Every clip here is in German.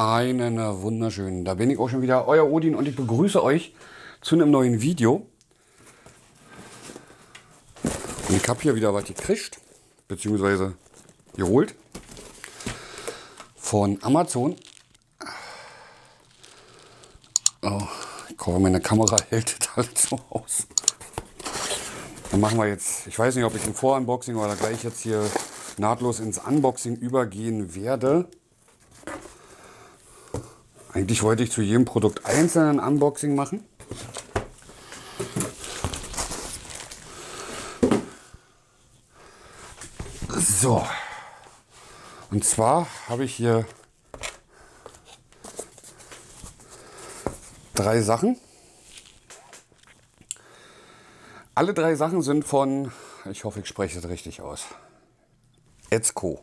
Einen wunderschönen. Da bin ich auch schon wieder, euer Odin und ich begrüße euch zu einem neuen Video. Und ich habe hier wieder was gekriegt, beziehungsweise geholt von Amazon. Oh, ich hoffe, meine Kamera hält das halt so aus. Dann machen wir jetzt, ich weiß nicht, ob ich ein Vorunboxing oder gleich jetzt hier nahtlos ins Unboxing übergehen werde. Eigentlich wollte ich zu jedem Produkt einzeln ein Unboxing machen. So. Und zwar habe ich hier drei Sachen. Alle drei Sachen sind von, ich hoffe, ich spreche es richtig aus, Etzco.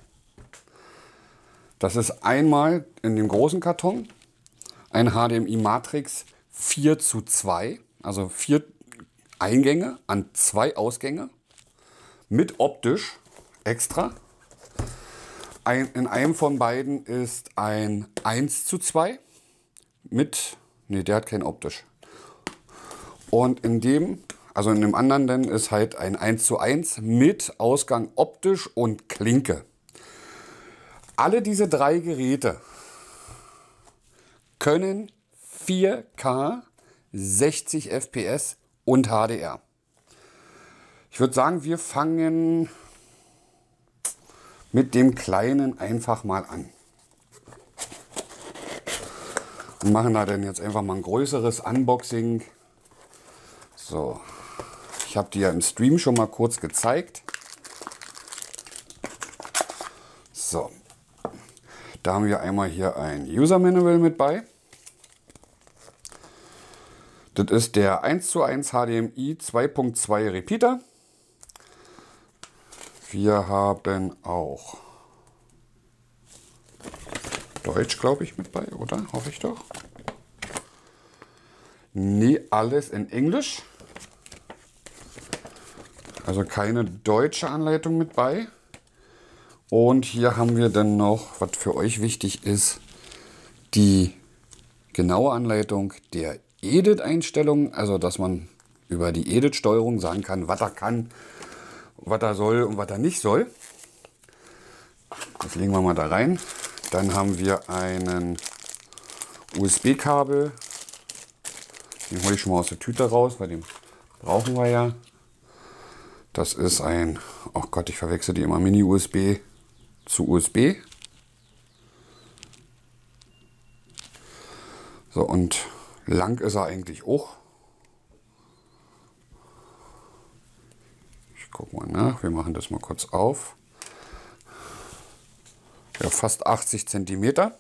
Das ist einmal in dem großen Karton ein HDMI Matrix 4 zu 2, also vier Eingänge an zwei Ausgänge mit optisch extra. Ein, in einem von beiden ist ein 1 zu 2 mit, nee, der hat kein optisch. Und in dem, also in dem anderen dann ist halt ein 1 zu 1 mit Ausgang optisch und Klinke. Alle diese drei Geräte können 4K, 60 FPS und HDR. Ich würde sagen, wir fangen mit dem kleinen einfach mal an. Und machen da dann jetzt einfach mal ein größeres Unboxing. So, ich habe die ja im Stream schon mal kurz gezeigt. So, da haben wir einmal hier ein User Manual mit bei. Das ist der 1 zu 1 HDMI 2.2 Repeater. Wir haben auch Deutsch, glaube ich, mit bei, oder? Hoffe ich doch. Nee, alles in Englisch. Also keine deutsche Anleitung mit bei. Und hier haben wir dann noch, was für euch wichtig ist, die genaue Anleitung der Edit-Einstellungen, also dass man über die Edit-Steuerung sagen kann, was er kann, was er soll und was er nicht soll. Das legen wir mal da rein. Dann haben wir einen USB-Kabel. Den hole ich schon mal aus der Tüte raus, weil den brauchen wir ja. Das ist ein, oh Gott, ich verwechsel die immer, Mini-USB zu USB. So, und lang ist er eigentlich auch. Ich gucke mal nach, wir machen das mal kurz auf. Ja, fast 80 Zentimeter.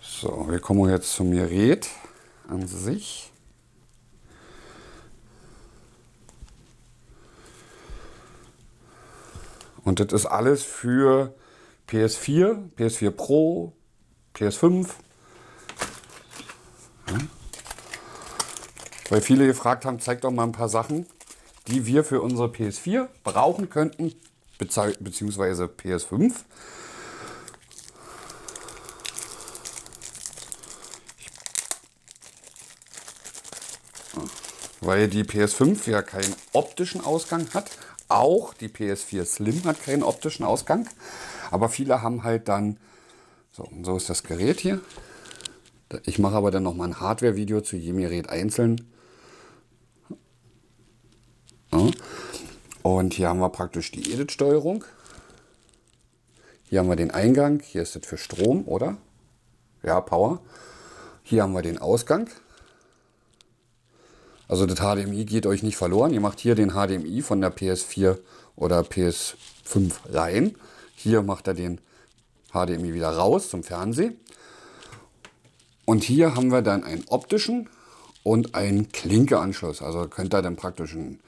So, wir kommen jetzt zum Gerät an sich. Und das ist alles für PS4, PS4 Pro, PS5. Ja. Weil viele gefragt haben, zeigt doch mal ein paar Sachen, die wir für unsere PS4 brauchen könnten, beziehungsweise PS5. Weil die PS5 ja keinen optischen Ausgang hat, auch die PS4 Slim hat keinen optischen Ausgang. Aber viele haben halt dann, so, so ist das Gerät hier. Ich mache aber dann noch mal ein Hardware-Video zu jedem Gerät einzeln. Ja. Und hier haben wir praktisch die Edit-Steuerung. Hier haben wir den Eingang. Hier ist das für Strom, oder? Ja, Power. Hier haben wir den Ausgang. Also das HDMI geht euch nicht verloren. Ihr macht hier den HDMI von der PS4 oder PS5 rein. Hier macht er den HDMI wieder raus zum Fernsehen. Und hier haben wir dann einen optischen und einen Klinkeanschluss. Also könnt ihr dann praktisch einen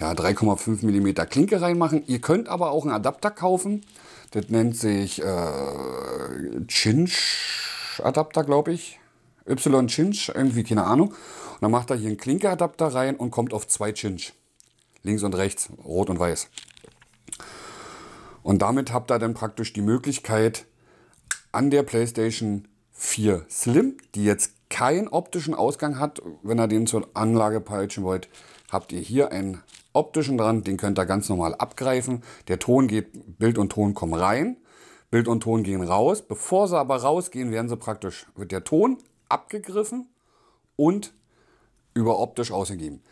ja, 3,5 mm Klinke reinmachen. Ihr könnt aber auch einen Adapter kaufen. Das nennt sich äh, Cinch Adapter, glaube ich. Y-Cinch, irgendwie keine Ahnung. Und dann macht er hier einen Klinkeadapter rein und kommt auf zwei Cinch. Links und rechts, rot und weiß. Und damit habt ihr dann praktisch die Möglichkeit, an der PlayStation 4 Slim, die jetzt keinen optischen Ausgang hat, wenn ihr den zur Anlage peitschen wollt, habt ihr hier einen optischen dran, den könnt ihr ganz normal abgreifen. Der Ton geht, Bild und Ton kommen rein, Bild und Ton gehen raus. Bevor sie aber rausgehen, werden sie praktisch, wird der Ton abgegriffen und über optisch ausgegeben.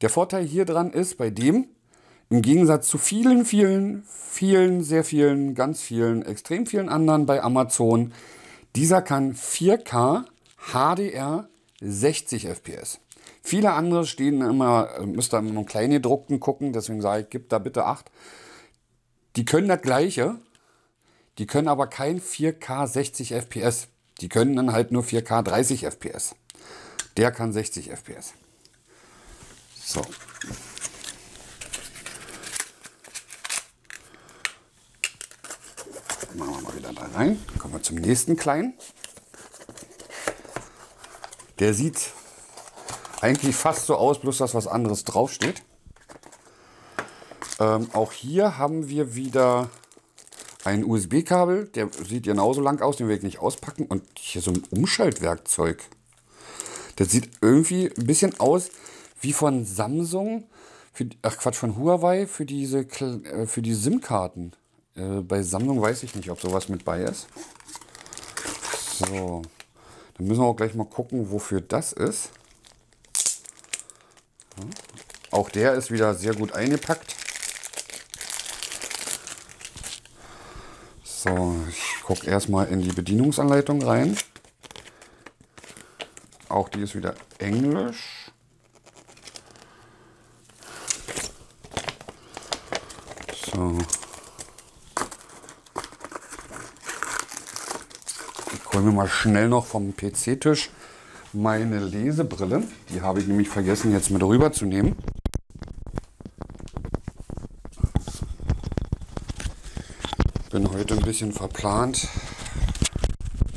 Der Vorteil hier dran ist, bei dem, im Gegensatz zu vielen, vielen, vielen, sehr vielen, ganz vielen, extrem vielen anderen bei Amazon, dieser kann 4K HDR 60 FPS. Viele andere stehen immer, müsst ihr immer im Kleingedruckten gucken, deswegen sage ich, gib da bitte 8. Die können das gleiche, die können aber kein 4K 60 FPS. Die können dann halt nur 4K 30 FPS. Der kann 60 FPS. So. Machen wir mal wieder da rein. Kommen wir zum nächsten kleinen. Der sieht eigentlich fast so aus, bloß dass was anderes draufsteht. Ähm, auch hier haben wir wieder ein USB-Kabel, der sieht genauso lang aus, den werde ich nicht auspacken. Und hier so ein Umschaltwerkzeug. Das sieht irgendwie ein bisschen aus wie von Samsung, für, ach Quatsch, von Huawei für diese äh, für die SIM-Karten. Äh, bei Samsung weiß ich nicht, ob sowas mit bei ist. So, dann müssen wir auch gleich mal gucken, wofür das ist. Auch der ist wieder sehr gut eingepackt. So, ich gucke erstmal in die Bedienungsanleitung rein. Auch die ist wieder Englisch. So. Ich hole mir mal schnell noch vom PC-Tisch meine Lesebrille. Die habe ich nämlich vergessen jetzt mit rüber zu nehmen. Bin heute ein bisschen verplant.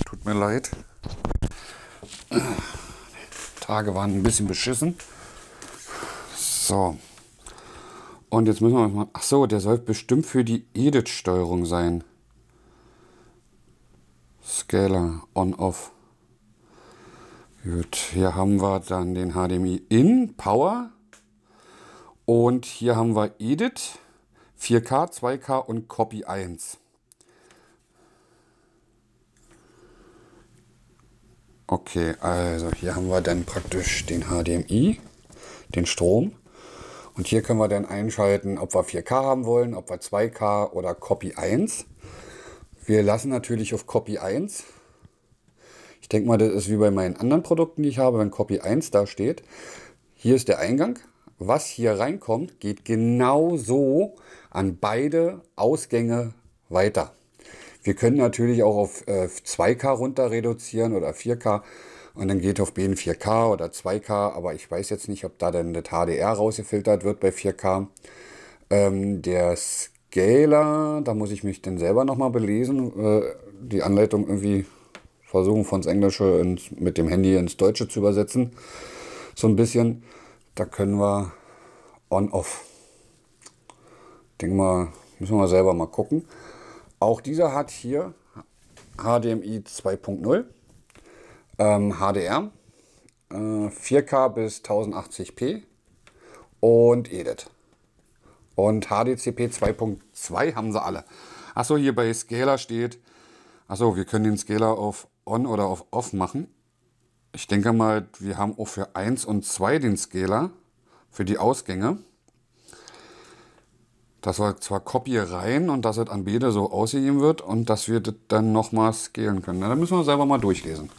Tut mir leid. Tage waren ein bisschen beschissen. So. Und jetzt müssen wir mal. Ach so, der soll bestimmt für die Edit-Steuerung sein. Scaler on-off. Gut, hier haben wir dann den HDMI in Power. Und hier haben wir Edit, 4K, 2K und Copy 1. Okay, also hier haben wir dann praktisch den HDMI, den Strom. Und hier können wir dann einschalten, ob wir 4K haben wollen, ob wir 2K oder Copy 1. Wir lassen natürlich auf Copy 1. Ich denke mal, das ist wie bei meinen anderen Produkten, die ich habe, wenn Copy 1 da steht. Hier ist der Eingang. Was hier reinkommt, geht genauso an beide Ausgänge weiter. Wir können natürlich auch auf äh, 2K runter reduzieren oder 4K und dann geht auf BN 4K oder 2K, aber ich weiß jetzt nicht, ob da dann das HDR rausgefiltert wird bei 4K. Ähm, der Scaler, da muss ich mich dann selber nochmal belesen, äh, die Anleitung irgendwie versuchen von ins Englische ins, mit dem Handy ins Deutsche zu übersetzen. So ein bisschen. Da können wir on-off. Denke mal, müssen wir selber mal gucken. Auch dieser hat hier HDMI 2.0, ähm, HDR, äh, 4K bis 1080p und EDIT. Und HDCP 2.2 haben sie alle. Achso, hier bei Scaler steht, achso, wir können den Scaler auf On oder auf Off machen. Ich denke mal, wir haben auch für 1 und 2 den Scaler für die Ausgänge dass wir zwar Copy rein und dass es an beide so ausgegeben wird und dass wir das dann nochmal scalen können. Da müssen wir selber mal durchlesen.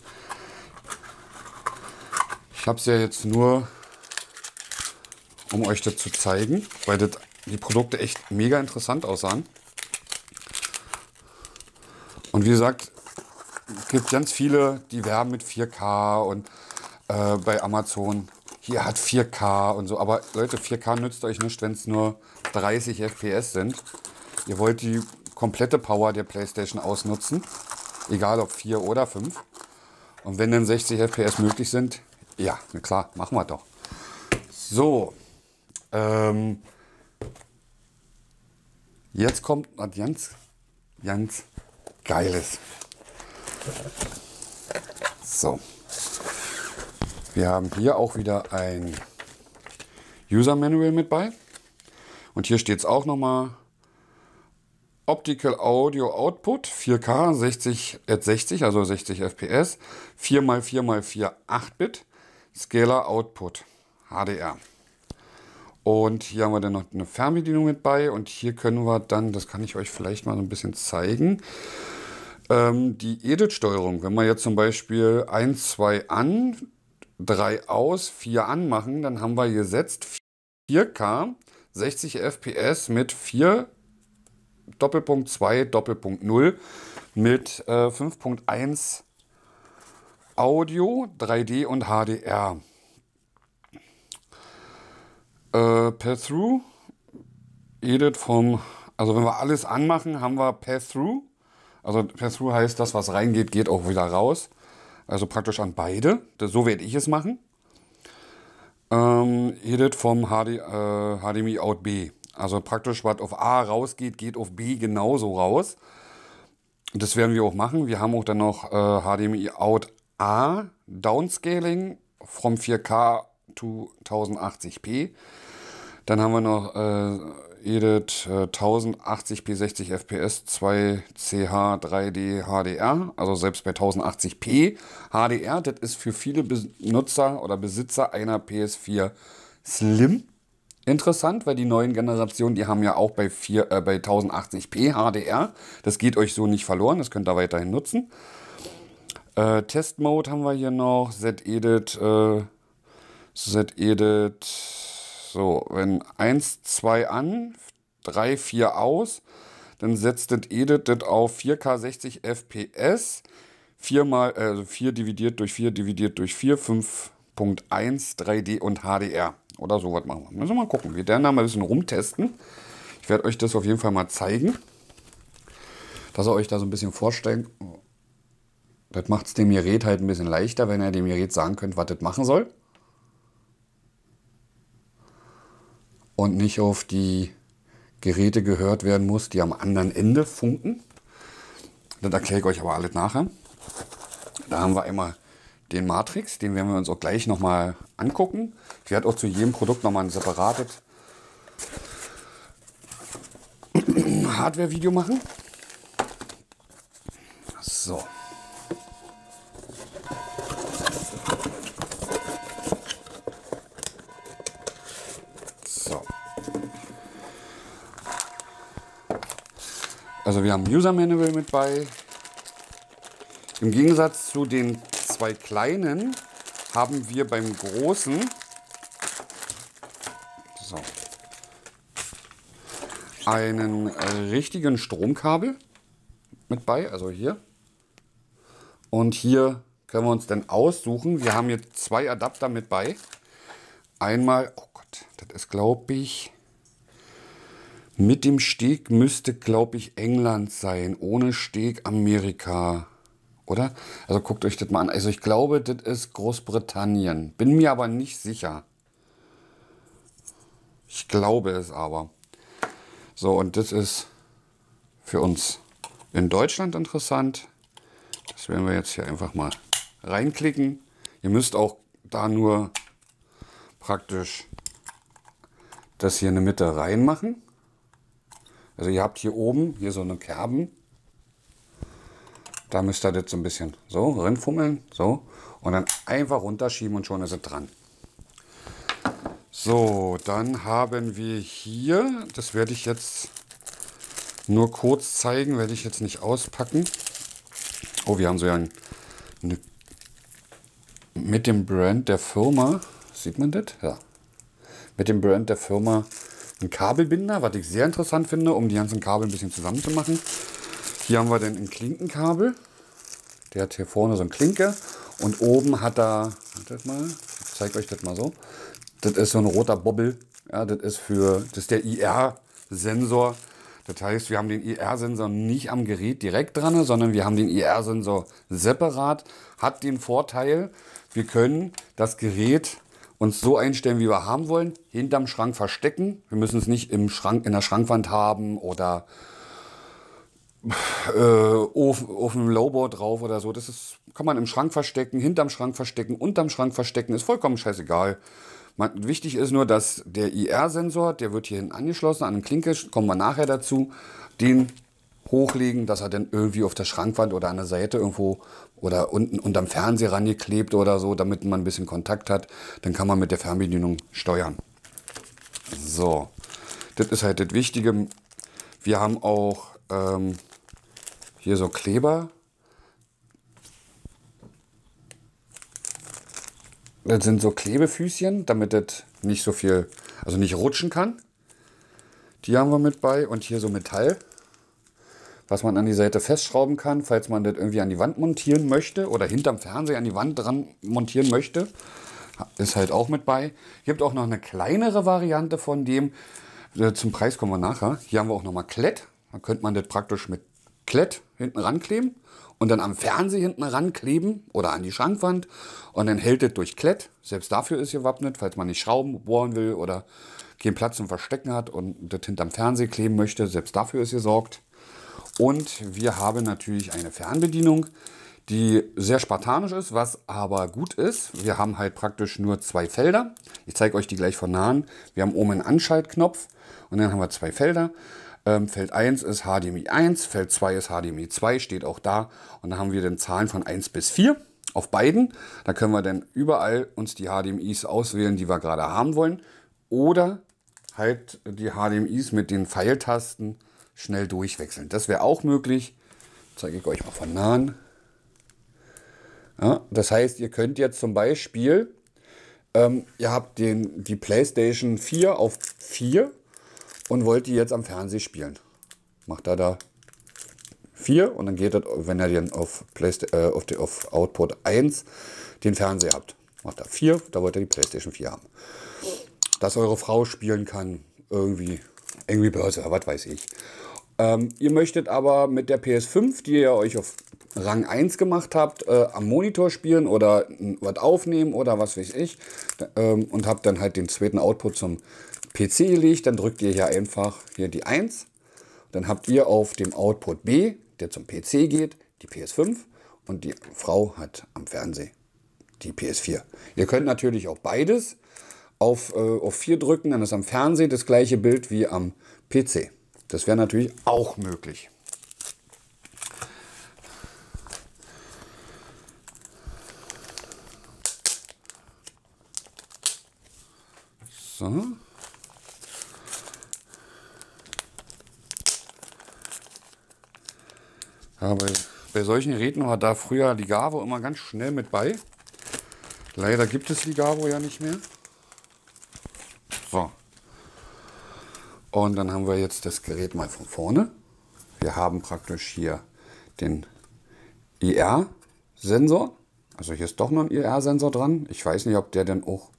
Ich habe es ja jetzt nur, um euch das zu zeigen, weil das, die Produkte echt mega interessant aussahen. Und wie gesagt, es gibt ganz viele, die werben mit 4K und äh, bei Amazon hier hat 4K und so. Aber Leute, 4K nützt euch nicht, wenn es nur 30 FPS sind. Ihr wollt die komplette Power der PlayStation ausnutzen. Egal ob 4 oder 5. Und wenn dann 60 FPS möglich sind, ja, na klar, machen wir doch. So. Ähm, Jetzt kommt was ganz, ganz Geiles. So. Wir haben hier auch wieder ein User Manual mit bei. Und hier steht es auch nochmal. Optical Audio Output 4K 60 at 60, also 60 FPS, 4x4x4 8-Bit, Scalar Output HDR. Und hier haben wir dann noch eine Fernbedienung mit bei und hier können wir dann, das kann ich euch vielleicht mal so ein bisschen zeigen, ähm, die Edit-Steuerung. Wenn wir jetzt zum Beispiel 1, 2 an, 3 aus, 4 anmachen, dann haben wir gesetzt 4K, 60 FPS mit 4 Doppelpunkt 2 Doppelpunkt 0 mit äh, 5.1 Audio, 3D und HDR. Äh, Pass-Through, Edit vom, also wenn wir alles anmachen, haben wir Pass-Through. Also Pass-Through heißt, das, was reingeht, geht auch wieder raus. Also praktisch an beide. Das, so werde ich es machen. Ähm, Edit vom HD, äh, HDMI Out B. Also praktisch, was auf A rausgeht, geht auf B genauso raus. Das werden wir auch machen. Wir haben auch dann noch äh, HDMI Out A Downscaling vom 4K to 1080p. Dann haben wir noch äh, Edit äh, 1080p 60 fps 2CH 3D HDR, also selbst bei 1080p HDR. Das ist für viele Benutzer oder Besitzer einer PS4 Slim interessant, weil die neuen Generationen, die haben ja auch bei, 4, äh, bei 1080p HDR. Das geht euch so nicht verloren, das könnt ihr weiterhin nutzen. Äh, Test Mode haben wir hier noch, Z-Edit, äh, Z-Edit, so, wenn 1, 2 an, 3, 4 aus, dann setzt das Edit das auf 4K 60 FPS, 4 mal, also 4 dividiert durch 4 dividiert durch 4, 5.1, 3D und HDR. Oder sowas machen wir. Müssen wir mal gucken. Wir werden da mal ein bisschen rumtesten. Ich werde euch das auf jeden Fall mal zeigen. Dass ihr euch da so ein bisschen vorstellt. Das macht es dem Gerät halt ein bisschen leichter, wenn ihr dem Gerät sagen könnt, was das machen soll. Und nicht auf die Geräte gehört werden muss, die am anderen Ende funken. Das erkläre ich euch aber alles nachher. Da haben wir einmal den Matrix, den werden wir uns auch gleich nochmal angucken. Ich werde auch zu jedem Produkt nochmal ein separates Hardware-Video machen. So. Also wir haben User Manual mit bei. Im Gegensatz zu den zwei kleinen haben wir beim großen so, einen richtigen Stromkabel mit bei, also hier. Und hier können wir uns dann aussuchen. Wir haben jetzt zwei Adapter mit bei. Einmal, oh Gott, das ist glaube ich, mit dem Steg müsste glaube ich England sein, ohne Steg Amerika oder? Also guckt euch das mal an. Also ich glaube, das ist Großbritannien. Bin mir aber nicht sicher. Ich glaube es aber. So, und das ist für uns in Deutschland interessant. Das werden wir jetzt hier einfach mal reinklicken. Ihr müsst auch da nur praktisch das hier in der Mitte reinmachen. Also ihr habt hier oben hier so eine Kerben da müsst ihr das so ein bisschen so rinfummeln, so. Und dann einfach runterschieben und schon ist es dran. So, dann haben wir hier, das werde ich jetzt nur kurz zeigen, werde ich jetzt nicht auspacken. Oh, wir haben so ein, eine, mit dem Brand der Firma, sieht man das? Ja. Mit dem Brand der Firma ein Kabelbinder, was ich sehr interessant finde, um die ganzen Kabel ein bisschen zusammenzumachen. Hier haben wir dann ein Klinkenkabel. Der hat hier vorne so ein Klinke und oben hat er, wartet mal, ich zeige euch das mal so. Das ist so ein roter Bobbel. Ja, das ist für, das ist der IR-Sensor. Das heißt, wir haben den IR-Sensor nicht am Gerät direkt dran, sondern wir haben den IR-Sensor separat. Hat den Vorteil, wir können das Gerät uns so einstellen, wie wir haben wollen, hinterm Schrank verstecken. Wir müssen es nicht im Schrank, in der Schrankwand haben oder äh, auf, auf dem Lowboard drauf oder so. Das ist, kann man im Schrank verstecken, hinterm Schrank verstecken, unterm Schrank verstecken, ist vollkommen scheißegal. Man, wichtig ist nur, dass der IR-Sensor, der wird hier hinten angeschlossen an den Klinke, kommen wir nachher dazu, den hochlegen, dass er dann irgendwie auf der Schrankwand oder an der Seite irgendwo oder unten unterm Fernseher rangeklebt oder so, damit man ein bisschen Kontakt hat. Dann kann man mit der Fernbedienung steuern. So, das ist halt das Wichtige. Wir haben auch ähm, hier so Kleber. Das sind so Klebefüßchen, damit das nicht so viel, also nicht rutschen kann. Die haben wir mit bei und hier so Metall was man an die Seite festschrauben kann, falls man das irgendwie an die Wand montieren möchte oder hinterm Fernseher an die Wand dran montieren möchte. Ist halt auch mit bei. Gibt auch noch eine kleinere Variante von dem. Äh, zum Preis kommen wir nachher. Hier haben wir auch nochmal Klett. Da könnte man das praktisch mit Klett hinten rankleben und dann am Fernseher hinten rankleben oder an die Schrankwand und dann hält es durch Klett. Selbst dafür ist gewappnet, falls man nicht Schrauben bohren will oder keinen Platz zum Verstecken hat und das hinterm Fernseher kleben möchte. Selbst dafür ist gesorgt. Und wir haben natürlich eine Fernbedienung, die sehr spartanisch ist, was aber gut ist. Wir haben halt praktisch nur zwei Felder. Ich zeige euch die gleich von nahen. Wir haben oben einen Anschaltknopf und dann haben wir zwei Felder. Ähm, Feld 1 ist HDMI 1, Feld 2 ist HDMI 2, steht auch da. Und dann haben wir dann Zahlen von 1 bis 4 auf beiden. Da können wir dann überall uns die HDMIs auswählen, die wir gerade haben wollen. Oder halt die HDMIs mit den Pfeiltasten schnell durchwechseln. Das wäre auch möglich. Zeige ich euch mal von nahen. Ja, das heißt, ihr könnt jetzt zum Beispiel, ähm, ihr habt den, die PlayStation 4 auf 4 und wollt die jetzt am Fernseher spielen. Macht da da 4 und dann geht das, wenn ihr den auf, Playsta äh, auf, die, auf Output 1 den Fernseher habt. Macht da 4, da wollt ihr die PlayStation 4 haben. Dass eure Frau spielen kann, irgendwie, irgendwie Börse, was weiß ich. Ähm, ihr möchtet aber mit der PS5, die ihr euch auf Rang 1 gemacht habt, äh, am Monitor spielen oder was aufnehmen oder was weiß ich ähm, und habt dann halt den zweiten Output zum PC gelegt, dann drückt ihr hier einfach hier die 1. Dann habt ihr auf dem Output B, der zum PC geht, die PS5 und die Frau hat am Fernsehen die PS4. Ihr könnt natürlich auch beides auf, äh, auf 4 drücken, dann ist am Fernsehen das gleiche Bild wie am PC. Das wäre natürlich auch möglich. So. Ja, bei, bei solchen Geräten war da früher Ligavo immer ganz schnell mit bei. Leider gibt es Ligavo ja nicht mehr. Und dann haben wir jetzt das Gerät mal von vorne. Wir haben praktisch hier den IR-Sensor. Also hier ist doch noch ein IR-Sensor dran. Ich weiß nicht, ob der denn auch...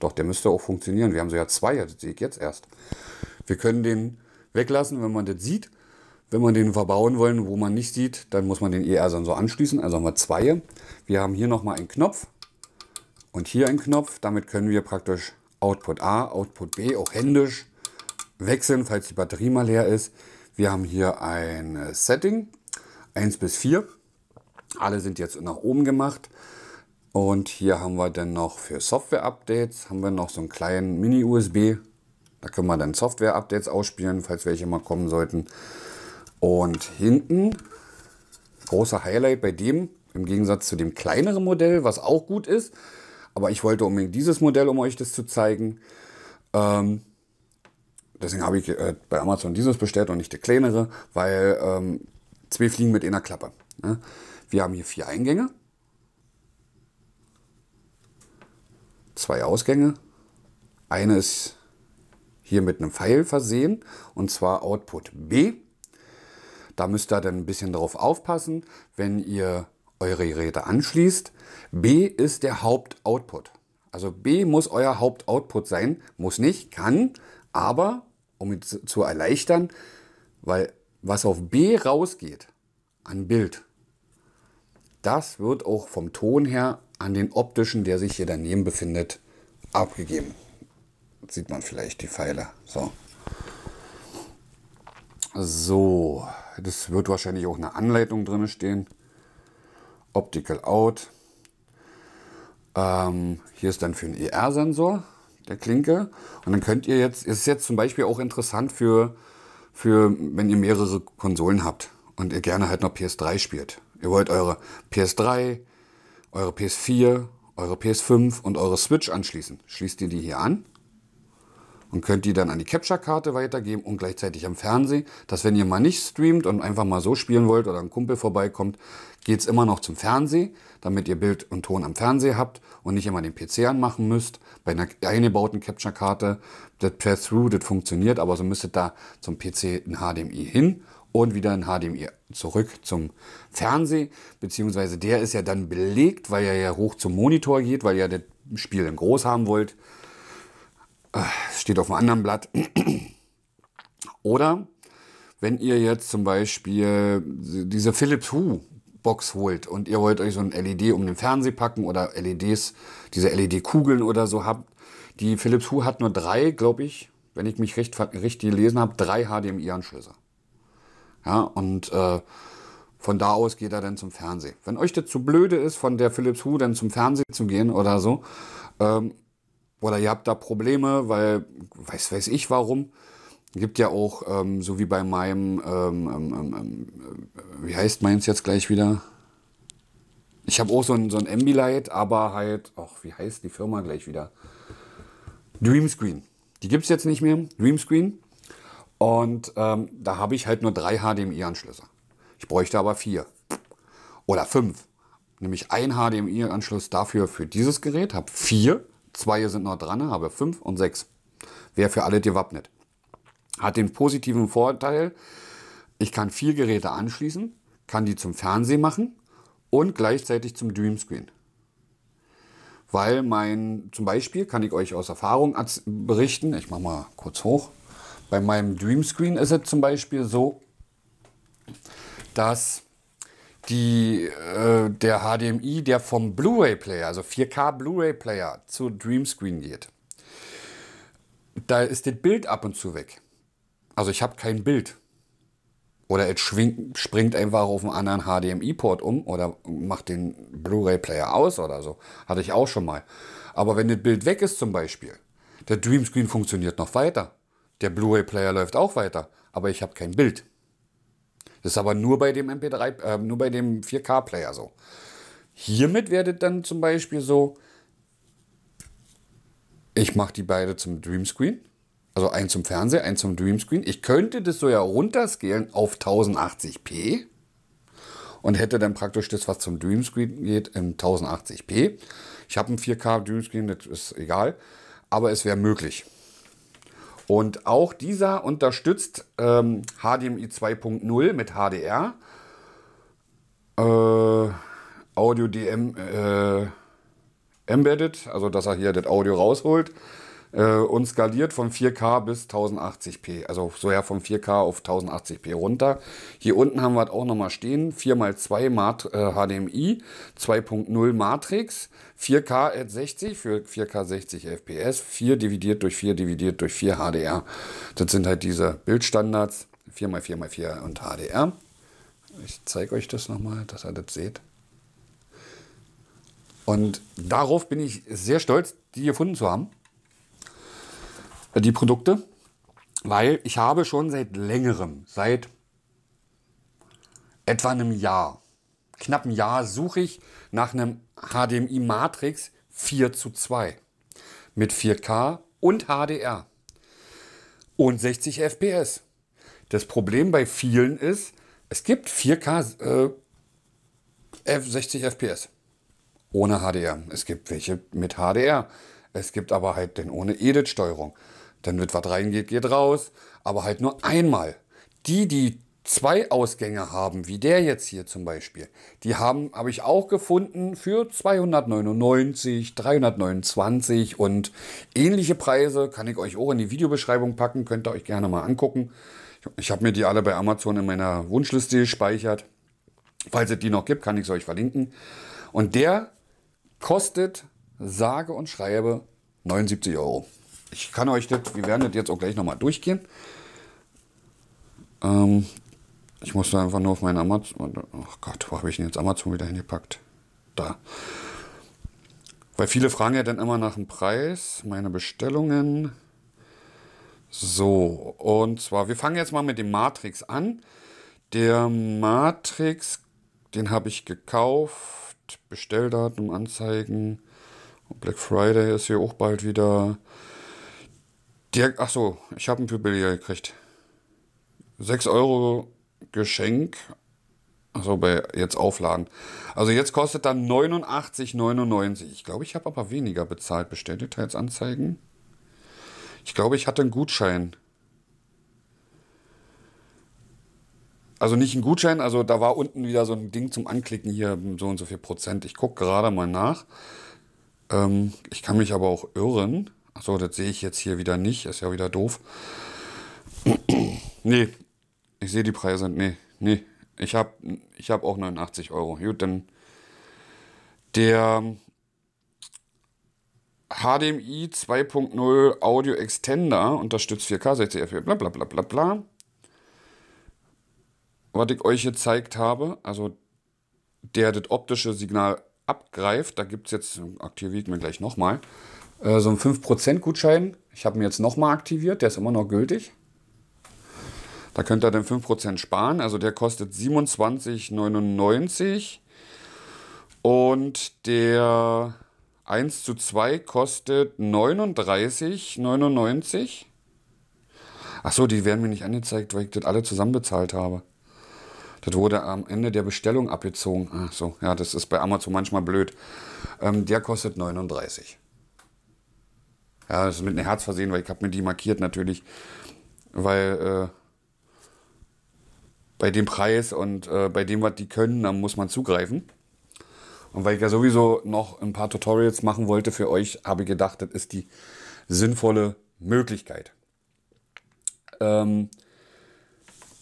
Doch, der müsste auch funktionieren. Wir haben so ja zwei, das sehe ich jetzt erst. Wir können den weglassen, wenn man das sieht. Wenn man den verbauen wollen, wo man nicht sieht, dann muss man den IR-Sensor anschließen. Also haben wir zwei. Wir haben hier nochmal einen Knopf und hier einen Knopf. Damit können wir praktisch Output A, Output B auch händisch wechseln, falls die Batterie mal leer ist. Wir haben hier ein Setting, 1 bis 4. Alle sind jetzt nach oben gemacht. Und hier haben wir dann noch für Software-Updates, haben wir noch so einen kleinen Mini-USB. Da können wir dann Software-Updates ausspielen, falls welche mal kommen sollten. Und hinten, großer Highlight bei dem, im Gegensatz zu dem kleineren Modell, was auch gut ist. Aber ich wollte unbedingt dieses Modell, um euch das zu zeigen. Ähm, Deswegen habe ich äh, bei Amazon dieses bestellt und nicht der kleinere, weil ähm, zwei Fliegen mit einer Klappe. Ne? Wir haben hier vier Eingänge, zwei Ausgänge. Eine ist hier mit einem Pfeil versehen und zwar Output B. Da müsst ihr dann ein bisschen drauf aufpassen, wenn ihr eure Geräte anschließt. B ist der Hauptoutput. Also B muss euer Hauptoutput sein, muss nicht, kann, aber um ihn zu erleichtern, weil was auf B rausgeht an Bild, das wird auch vom Ton her an den optischen, der sich hier daneben befindet, abgegeben. Sieht man vielleicht die Pfeile. So. So, das wird wahrscheinlich auch eine Anleitung drin stehen. Optical Out. Ähm, hier ist dann für einen ER-Sensor der Klinke. Und dann könnt ihr jetzt, ist jetzt zum Beispiel auch interessant für, für, wenn ihr mehrere Konsolen habt und ihr gerne halt noch PS3 spielt. Ihr wollt eure PS3, eure PS4, eure PS5 und eure Switch anschließen. Schließt ihr die hier an und könnt die dann an die Capture-Karte weitergeben und gleichzeitig am Fernsehen, dass wenn ihr mal nicht streamt und einfach mal so spielen wollt oder ein Kumpel vorbeikommt, geht es immer noch zum Fernsehen, damit ihr Bild und Ton am Fernseher habt und nicht immer den PC anmachen müsst. Bei einer eingebauten Capture-Karte, das Pass-Through, das funktioniert, aber so müsstet da zum PC ein HDMI hin und wieder ein HDMI zurück zum Fernsehen, beziehungsweise der ist ja dann belegt, weil er ja hoch zum Monitor geht, weil ihr das Spiel in groß haben wollt. Steht auf einem anderen Blatt. Oder wenn ihr jetzt zum Beispiel diese Philips Hue Box holt und ihr wollt euch so ein LED um den Fernseher packen oder LEDs, diese LED-Kugeln oder so habt. Die Philips Hue hat nur drei, glaube ich, wenn ich mich recht, richtig gelesen habe, drei HDMI-Anschlüsse. Ja, und äh, von da aus geht er dann zum Fernseher. Wenn euch das zu blöde ist, von der Philips Hue dann zum Fernseher zu gehen oder so, ähm, oder ihr habt da Probleme, weil, weiß, weiß ich warum, gibt ja auch, ähm, so wie bei meinem, ähm, ähm, ähm, ähm wie heißt meins jetzt gleich wieder? Ich habe auch so ein, so ein Ambilight, aber halt, ach, wie heißt die Firma gleich wieder? Dreamscreen. Die gibt es jetzt nicht mehr, Dreamscreen. Und ähm, da habe ich halt nur drei HDMI-Anschlüsse. Ich bräuchte aber vier oder fünf. Nämlich ein HDMI-Anschluss dafür für dieses Gerät, habe vier Zwei sind noch dran, habe fünf und sechs. Wäre für alle gewappnet. Hat den positiven Vorteil, ich kann vier Geräte anschließen, kann die zum Fernsehen machen und gleichzeitig zum Dreamscreen. Weil mein, zum Beispiel kann ich euch aus Erfahrung berichten, ich mache mal kurz hoch. Bei meinem Dreamscreen ist es zum Beispiel so, dass die, äh, der HDMI, der vom Blu-ray-Player, also 4K Blu-ray-Player zu Dreamscreen geht, da ist das Bild ab und zu weg. Also ich habe kein Bild. Oder es springt einfach auf einen anderen HDMI-Port um oder macht den Blu-ray-Player aus oder so. Hatte ich auch schon mal. Aber wenn das Bild weg ist zum Beispiel, der Dreamscreen funktioniert noch weiter. Der Blu-ray-Player läuft auch weiter. Aber ich habe kein Bild. Das ist aber nur bei dem MP3, äh, nur bei dem 4K-Player so. Hiermit werdet dann zum Beispiel so, ich mache die beide zum Dreamscreen. Also ein zum Fernseher, ein zum Dreamscreen. Ich könnte das so ja runterscalen auf 1080p und hätte dann praktisch das, was zum Dreamscreen geht, in 1080p. Ich habe einen 4K Dreamscreen, das ist egal, aber es wäre möglich. Und auch dieser unterstützt ähm, HDMI 2.0 mit HDR. Äh, Audio DM äh, Embedded, also dass er hier das Audio rausholt äh, und skaliert von 4K bis 1080p. Also so ja von 4K auf 1080p runter. Hier unten haben wir auch nochmal stehen. 4x2 Mat äh, HDMI, 2.0 Matrix, 4K at 60 für 4K 60 FPS, 4 dividiert durch 4 dividiert durch 4 HDR. Das sind halt diese Bildstandards, 4x4x4 und HDR. Ich zeige euch das nochmal, dass ihr das seht. Und darauf bin ich sehr stolz, die gefunden zu haben die Produkte, weil ich habe schon seit längerem, seit etwa einem Jahr, knapp einem Jahr, suche ich nach einem HDMI Matrix 4 zu 2 mit 4K und HDR und 60 FPS. Das Problem bei vielen ist, es gibt 4K äh, 60 FPS ohne HDR. Es gibt welche mit HDR. Es gibt aber halt den ohne Edit-Steuerung. Dann wird was reingeht, geht raus. Aber halt nur einmal. Die, die zwei Ausgänge haben, wie der jetzt hier zum Beispiel, die haben, habe ich auch gefunden für 299, 329 und ähnliche Preise kann ich euch auch in die Videobeschreibung packen, könnt ihr euch gerne mal angucken. Ich habe mir die alle bei Amazon in meiner Wunschliste gespeichert. Falls es die noch gibt, kann ich es euch verlinken. Und der kostet, sage und schreibe, 79 Euro. Ich kann euch das, wir werden das jetzt auch gleich nochmal durchgehen. Ähm, ich musste einfach nur auf meinen Amazon. Oh Gott, wo habe ich denn jetzt Amazon wieder hingepackt? Da. Weil viele fragen ja dann immer nach dem Preis, meine Bestellungen. So, und zwar, wir fangen jetzt mal mit dem Matrix an. Der Matrix, den habe ich gekauft. Bestelldatum anzeigen. Black Friday ist hier auch bald wieder. Der, ach so, ich habe ihn für billiger gekriegt. 6 Euro Geschenk. Also bei jetzt aufladen. Also jetzt kostet dann 89,99. Ich glaube, ich habe aber weniger bezahlt. Bestelldetails anzeigen. Ich glaube, ich hatte einen Gutschein. Also nicht ein Gutschein, also da war unten wieder so ein Ding zum Anklicken hier, so und so viel Prozent. Ich gucke gerade mal nach. Ähm, ich kann mich aber auch irren. Achso, das sehe ich jetzt hier wieder nicht. Ist ja wieder doof. nee, ich sehe die Preise. Nee, nee. Ich habe ich hab auch 89 Euro. Gut, dann der HDMI 2.0 Audio Extender unterstützt 4K, 60 FPS, bla bla bla bla bla. Was ich euch gezeigt habe, also der das optische Signal abgreift, da gibt es jetzt, aktiviere ich mir gleich nochmal, äh, so einen 5% Gutschein. Ich habe ihn jetzt nochmal aktiviert, der ist immer noch gültig. Da könnt ihr dann 5% sparen. Also der kostet 27,99. Und der 1 zu 2 kostet 39,99. Achso, die werden mir nicht angezeigt, weil ich das alle zusammen bezahlt habe. Das wurde am Ende der Bestellung abgezogen. Ach so, ja, das ist bei Amazon manchmal blöd. Ähm, der kostet 39. Ja, das ist mit einem Herz versehen, weil ich habe mir die markiert natürlich, weil äh, bei dem Preis und äh, bei dem, was die können, dann muss man zugreifen. Und weil ich ja sowieso noch ein paar Tutorials machen wollte für euch, habe ich gedacht, das ist die sinnvolle Möglichkeit. Ähm,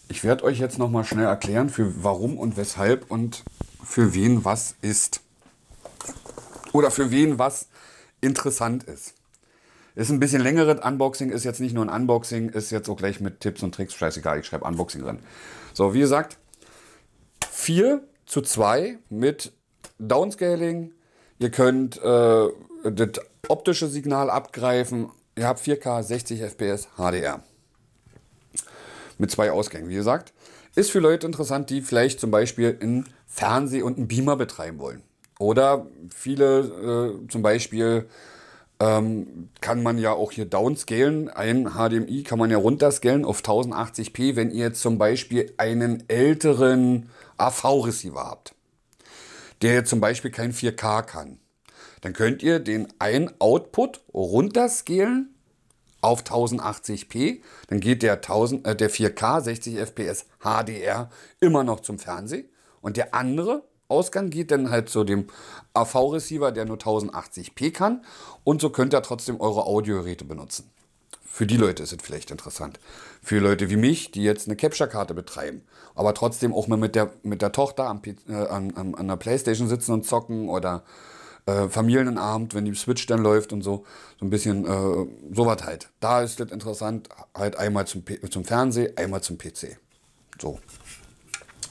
ich werde euch jetzt noch mal schnell erklären, für warum und weshalb und für wen was ist. Oder für wen was interessant ist. Ist ein bisschen längeres Unboxing, ist jetzt nicht nur ein Unboxing, ist jetzt auch gleich mit Tipps und Tricks. Scheißegal, ich schreibe Unboxing drin. So, wie gesagt, 4 zu 2 mit Downscaling. Ihr könnt äh, das optische Signal abgreifen. Ihr habt 4K 60 FPS HDR. Mit zwei Ausgängen, wie gesagt. Ist für Leute interessant, die vielleicht zum Beispiel einen Fernseh- und einen Beamer betreiben wollen. Oder viele äh, zum Beispiel ähm, kann man ja auch hier downscalen. Ein HDMI kann man ja runterscalen auf 1080p, wenn ihr jetzt zum Beispiel einen älteren AV-Receiver habt, der jetzt zum Beispiel kein 4K kann. Dann könnt ihr den einen Output runterscalen auf 1080p. Dann geht der, 1000, äh, der 4K 60 fps HDR immer noch zum Fernsehen. Und der andere Ausgang geht dann halt zu dem AV-Receiver, der nur 1080p kann. Und so könnt ihr trotzdem eure Audiogeräte benutzen. Für die Leute ist es vielleicht interessant. Für Leute wie mich, die jetzt eine Capture-Karte betreiben, aber trotzdem auch mal mit der, mit der Tochter am, äh, an, an, an der Playstation sitzen und zocken oder äh, Familienabend, wenn die Switch dann läuft und so, so ein bisschen äh, sowas halt. Da ist es interessant, halt einmal zum, zum Fernsehen, einmal zum PC. So.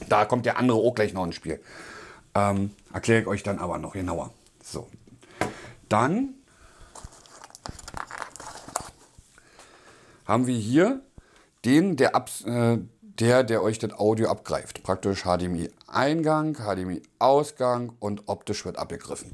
Da kommt der andere auch gleich noch ins Spiel. Ähm, Erkläre ich euch dann aber noch genauer. So. Dann haben wir hier den, der, ab, äh, der, der euch das Audio abgreift. Praktisch HDMI-Eingang, HDMI-Ausgang und optisch wird abgegriffen.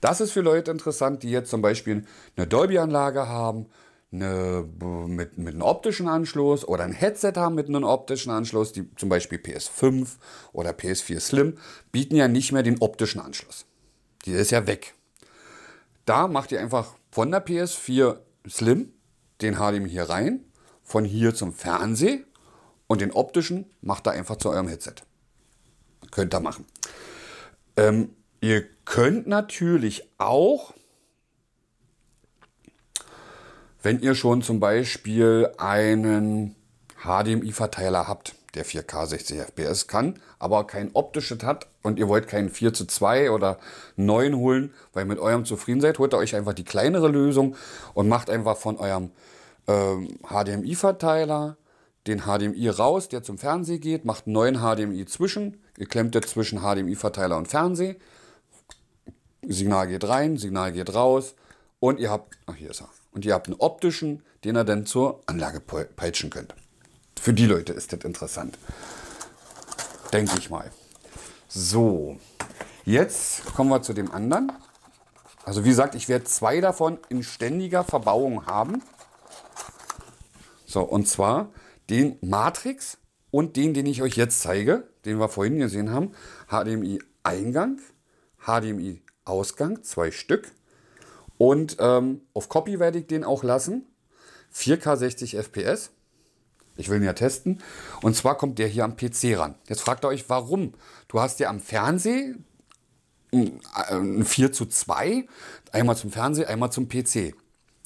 Das ist für Leute interessant, die jetzt zum Beispiel eine Dolby-Anlage haben, eine, mit, mit einem optischen Anschluss oder ein Headset haben mit einem optischen Anschluss, die zum Beispiel PS5 oder PS4 Slim, bieten ja nicht mehr den optischen Anschluss. Die ist ja weg. Da macht ihr einfach von der PS4 Slim den HDMI hier rein, von hier zum Fernseher und den optischen macht ihr einfach zu eurem Headset. Könnt ihr machen. Ähm, ihr könnt natürlich auch wenn ihr schon zum Beispiel einen HDMI-Verteiler habt, der 4K 60 FPS kann, aber kein optisches hat und ihr wollt keinen 4 zu 2 oder 9 holen, weil ihr mit eurem zufrieden seid, holt ihr euch einfach die kleinere Lösung und macht einfach von eurem ähm, HDMI-Verteiler den HDMI raus, der zum Fernseher geht, macht einen neuen HDMI zwischen, ihr klemmt jetzt zwischen HDMI-Verteiler und Fernseher, Signal geht rein, Signal geht raus und ihr habt, ach hier ist er, und ihr habt einen optischen, den ihr dann zur Anlage peitschen könnt. Für die Leute ist das interessant. Denke ich mal. So, jetzt kommen wir zu dem anderen. Also wie gesagt, ich werde zwei davon in ständiger Verbauung haben. So, und zwar den Matrix und den, den ich euch jetzt zeige, den wir vorhin gesehen haben. HDMI-Eingang, HDMI-Ausgang, zwei Stück. Und ähm, auf Copy werde ich den auch lassen. 4K 60 FPS. Ich will ihn ja testen. Und zwar kommt der hier am PC ran. Jetzt fragt ihr euch, warum? Du hast ja am Fernseher ein 4 zu 2, einmal zum Fernseher, einmal zum PC.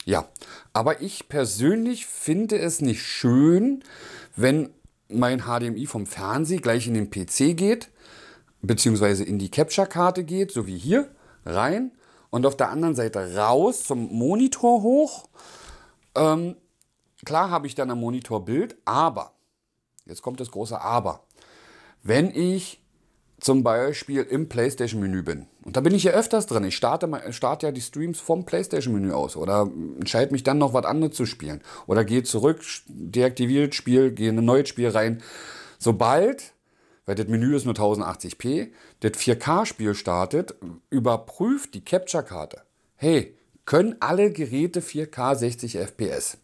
Ja, aber ich persönlich finde es nicht schön, wenn mein HDMI vom Fernseher gleich in den PC geht, beziehungsweise in die Capture-Karte geht, so wie hier, rein und auf der anderen Seite raus zum Monitor hoch. Ähm, Klar habe ich dann ein Monitorbild, aber, jetzt kommt das große Aber, wenn ich zum Beispiel im PlayStation-Menü bin, und da bin ich ja öfters drin, ich starte, starte ja die Streams vom PlayStation-Menü aus oder entscheide mich dann noch was anderes zu spielen oder gehe zurück, deaktiviere das Spiel, gehe in ein neues Spiel rein. Sobald, weil das Menü ist nur 1080p, das 4K-Spiel startet, überprüft die Capture-Karte. Hey, können alle Geräte 4K 60 FPS?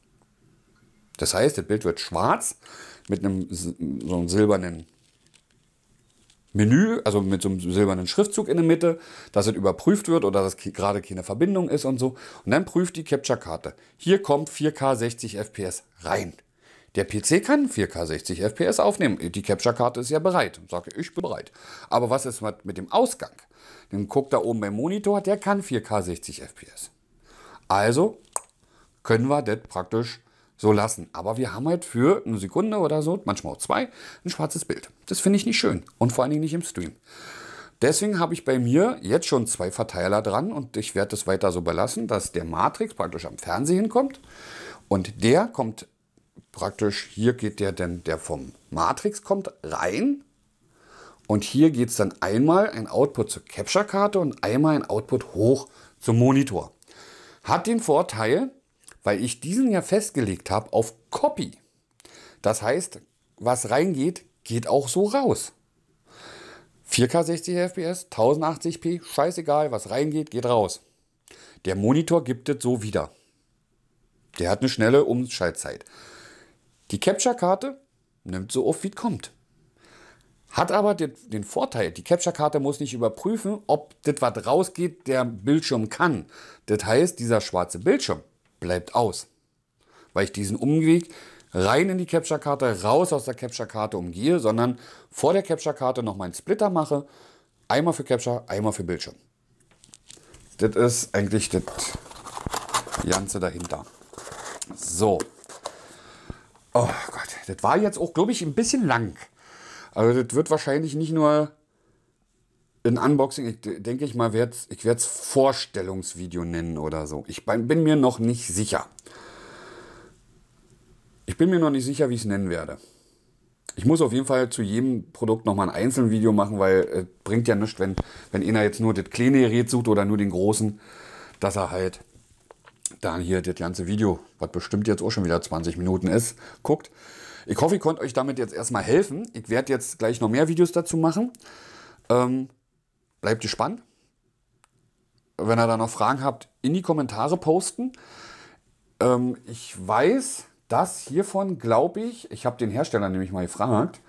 Das heißt, das Bild wird schwarz mit einem so einem silbernen Menü, also mit so einem silbernen Schriftzug in der Mitte, dass es überprüft wird oder dass gerade keine Verbindung ist und so. Und dann prüft die Capture-Karte. Hier kommt 4K 60 FPS rein. Der PC kann 4K 60 FPS aufnehmen. Die Capture-Karte ist ja bereit. Sage, ich bin bereit. Aber was ist mit dem Ausgang? Den guckt da oben beim Monitor, der kann 4K 60 FPS. Also können wir das praktisch so lassen. Aber wir haben halt für eine Sekunde oder so, manchmal auch zwei, ein schwarzes Bild. Das finde ich nicht schön und vor allen Dingen nicht im Stream. Deswegen habe ich bei mir jetzt schon zwei Verteiler dran und ich werde es weiter so belassen, dass der Matrix praktisch am Fernsehen hinkommt und der kommt praktisch, hier geht der denn, der vom Matrix kommt rein und hier geht es dann einmal ein Output zur Capture-Karte und einmal ein Output hoch zum Monitor. Hat den Vorteil, weil ich diesen ja festgelegt habe auf Copy. Das heißt, was reingeht, geht auch so raus. 4K 60 FPS, 1080p, scheißegal, was reingeht, geht raus. Der Monitor gibt es so wieder. Der hat eine schnelle Umschaltzeit. Die Capture-Karte nimmt so auf, wie es kommt. Hat aber den Vorteil, die Capture-Karte muss nicht überprüfen, ob das, was rausgeht, der Bildschirm kann. Das heißt, dieser schwarze Bildschirm, bleibt aus. Weil ich diesen Umweg rein in die Capture-Karte, raus aus der Capture-Karte umgehe, sondern vor der Capture-Karte noch meinen Splitter mache. Einmal für Capture, einmal für Bildschirm. Das ist eigentlich das Ganze dahinter. So. Oh Gott, das war jetzt auch, glaube ich, ein bisschen lang. Also das wird wahrscheinlich nicht nur ein Unboxing, ich denke ich mal, werd, ich werde es Vorstellungsvideo nennen oder so. Ich bin mir noch nicht sicher. Ich bin mir noch nicht sicher, wie ich es nennen werde. Ich muss auf jeden Fall zu jedem Produkt nochmal ein einzelnes Video machen, weil es bringt ja nichts, wenn, wenn einer jetzt nur das kleine Gerät sucht oder nur den großen, dass er halt dann hier das ganze Video, was bestimmt jetzt auch schon wieder 20 Minuten ist, guckt. Ich hoffe, ich konnte euch damit jetzt erstmal helfen. Ich werde jetzt gleich noch mehr Videos dazu machen. Ähm, bleibt gespannt. Wenn ihr da noch Fragen habt, in die Kommentare posten. Ähm, ich weiß, dass hiervon, glaube ich, ich habe den Hersteller nämlich mal gefragt,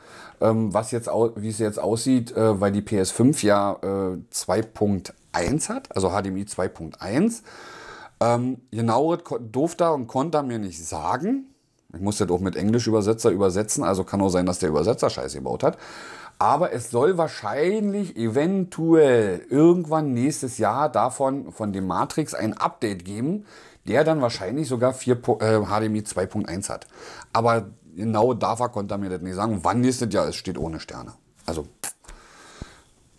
ähm, was jetzt, wie es jetzt aussieht, äh, weil die PS5 ja äh, 2.1 hat, also HDMI 2.1. Ähm, genaueres durfte und konnte er mir nicht sagen. Ich musste das auch mit Englisch-Übersetzer übersetzen, also kann auch sein, dass der Übersetzer Scheiße gebaut hat. Aber es soll wahrscheinlich eventuell irgendwann nächstes Jahr davon, von dem Matrix, ein Update geben, der dann wahrscheinlich sogar 4, äh, HDMI 2.1 hat. Aber genau dafür konnte er mir das nicht sagen. Wann nächstes Jahr ist, steht ohne Sterne. Also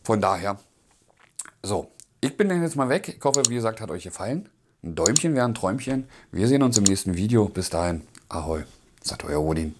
von daher. So, ich bin dann jetzt mal weg. Ich hoffe, wie gesagt, hat euch gefallen. Ein Däumchen wäre ein Träumchen. Wir sehen uns im nächsten Video. Bis dahin. Ahoi. Sagt euer Odin.